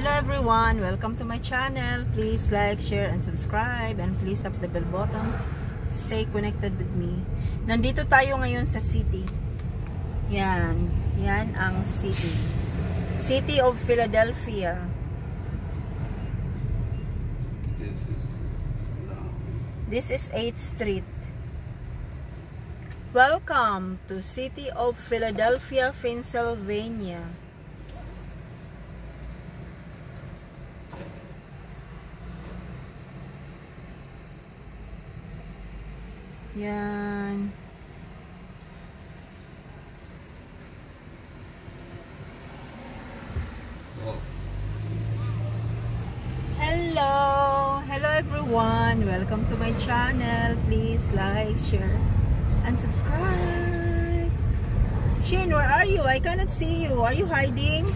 Hello everyone, welcome to my channel. Please like, share, and subscribe. And please tap the bell button. Stay connected with me. Nandito tayo ngayon sa city. Yan. Yan ang city. City of Philadelphia. This is. This is 8th Street. Welcome to City of Philadelphia, Pennsylvania. Yan. Hello! Hello everyone! Welcome to my channel. Please like, share, and subscribe. Shane, where are you? I cannot see you. Are you hiding?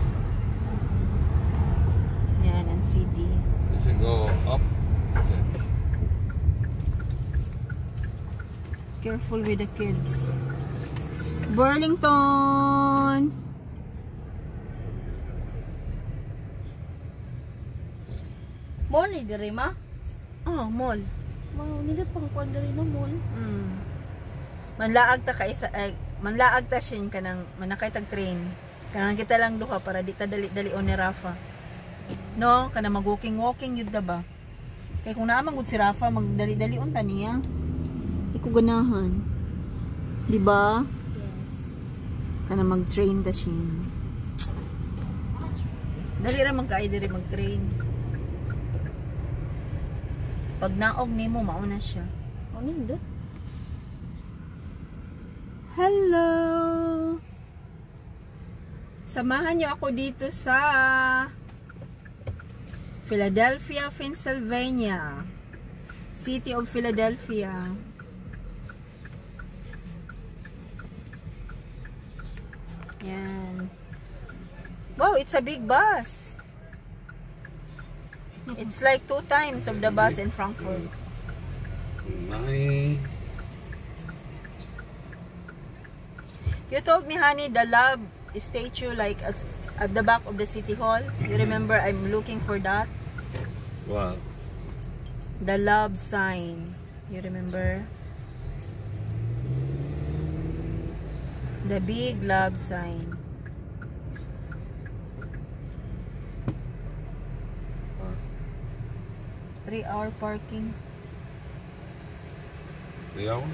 Yan ang city. does it go up? Careful with the kids. Burlington! Mall ni diri ma. Oh, mall. Mao nigat pang kwan diri no mall. Mm. Manlaag ta ka isa ay manlaag ta sin kanang manakay tag train. Kanang kita lang duha para di ta dali dali ni Rafa. No, kana mag walking walking yun da ba? Kay kung naman gud si Rafa magdali dali unta niya. Iku ganahan. Di ba? Yes. Kana mag-train ta sin. Dali ra man kay diri mag-train. Pag naog nimo mauna siya. Ano nindot? Hello! Samahan niyo ako dito sa Philadelphia, Pennsylvania. City of Philadelphia. Yan. Wow, it's a big bus. It's like two times of the bus in Frankfurt. Nine. You told me, honey, the love statue like at, at the back of the city hall. You remember I'm looking for that? What? The love sign. You remember? The big love sign. Three hour parking. Three hour?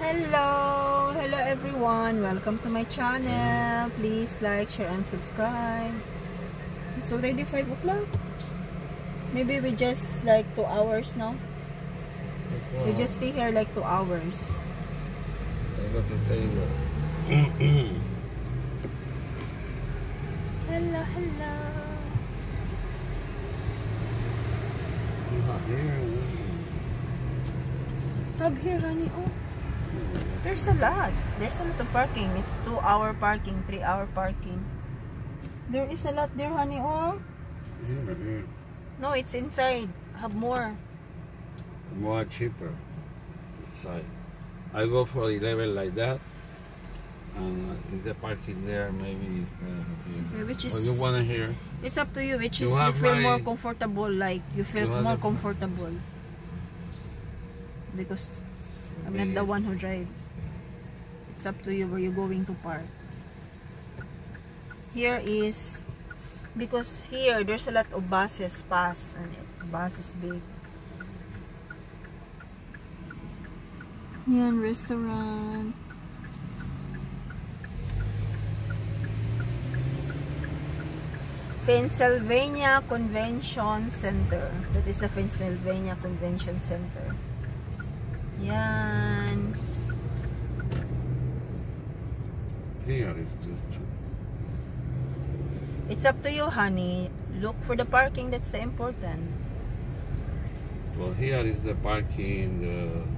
Hello! Hello everyone! Welcome to my channel. Please like, share, and subscribe. It's already 5 o'clock. Maybe we just like 2 hours now. We just stay here like 2 hours. I got the table. Hello, hello. Not here. Up here, honey. Oh, there's a lot. There's a lot of parking. It's 2 hour parking, 3 hour parking. There is a lot there, honey. Oh, Here, here. no, it's inside. Have more. More cheaper. So I go for 11 like that. And uh, if the parking there, maybe. Uh, Which is- Or you want to hear? It's up to you. Which You is you feel more comfortable. Like you feel You more comfortable. Because I'm not the one who drives. It's up to you where you're going to park. Here is because here there's a lot of buses pass and it, bus is big. Yan, restaurant. Pennsylvania Convention Center. That is the Pennsylvania Convention Center. Yan. Here is good. It's up to you, honey. Look for the parking. That's important. Well, here is the parking, the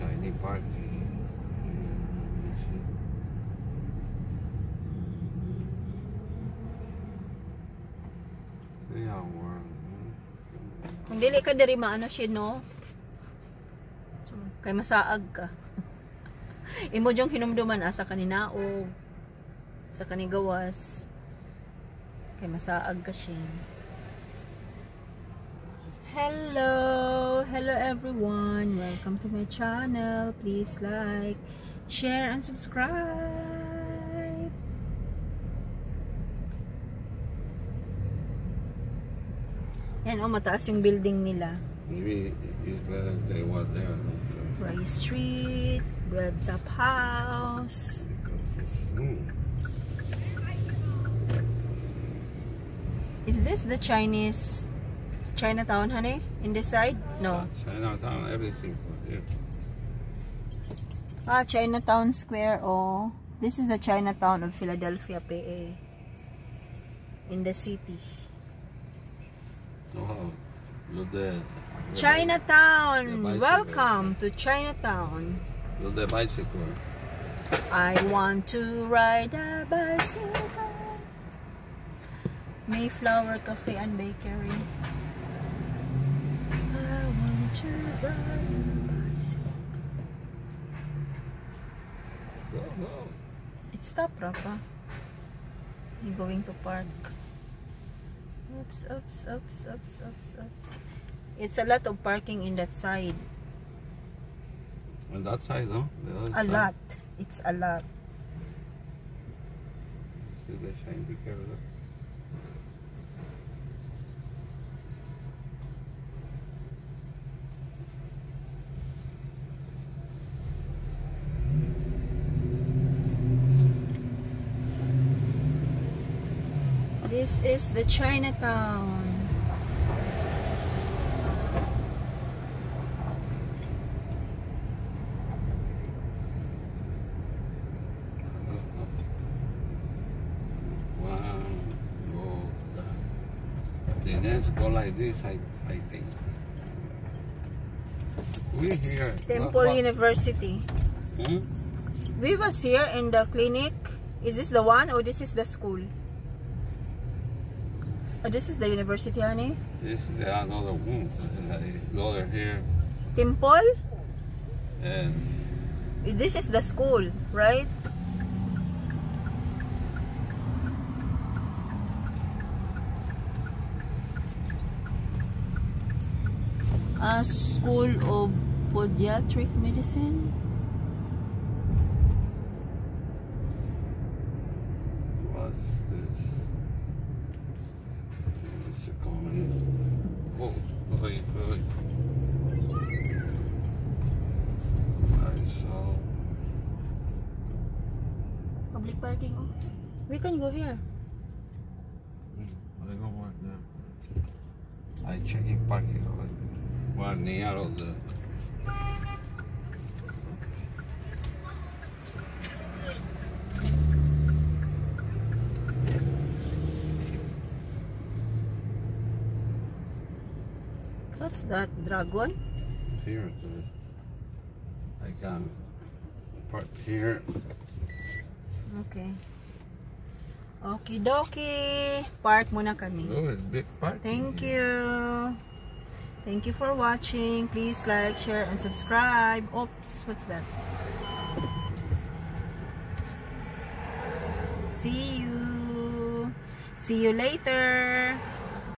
Let me see. Three hour. Kung dili ka diri maano siya, no? Kay masaag ka. Imo jong hinumduman asa kaninaog. Sa kanigawas. Kay masaag ka siya. Hello! Hello everyone! Welcome to my channel. Please like, share, and subscribe. Yan o, mataas yung building nila. Maybe it's better they were there. Rice Street, Bread Top House. Mm, Is this the Chinese Chinatown, honey? In this side? No. Chinatown, everything there. Ah, Chinatown Square. Oh, this is the Chinatown of Philadelphia, PA. In the city. Oh, look there. Chinatown. The. Welcome to Chinatown. Look the bicycle. I want to ride a bicycle. Mayflower Cafe and Bakery. I want to ride a bicycle. Go, go. It stopped, Rafa. You going to park? Oops, oops, oops, oops, oops, oops. It's a lot of parking in that side. On that side, no? A side. lot. It's a lot. Shine, be careful. This is the Chinatown. One, go, that. The go like this, I, I think. We here. Temple what- University. Hmm? We was here in the clinic. Is this the one or this is the school? Oh, this is the university, honey. This is uh, another one. Another here. Temple? And This is the school, right? A school of podiatric medicine. what's this? What's it called? Oh, wait, wait. I saw. Public parking. We can go here. Hmm, I go work there. I checking parking. One near of the. What's that? Dragon? Here, I can park here. Okay. Okie dokie. Park muna kami. Oh, it's big park. Thank you. Thank you for watching. Please like, share, and subscribe. Oops, what's that? See you. See you later.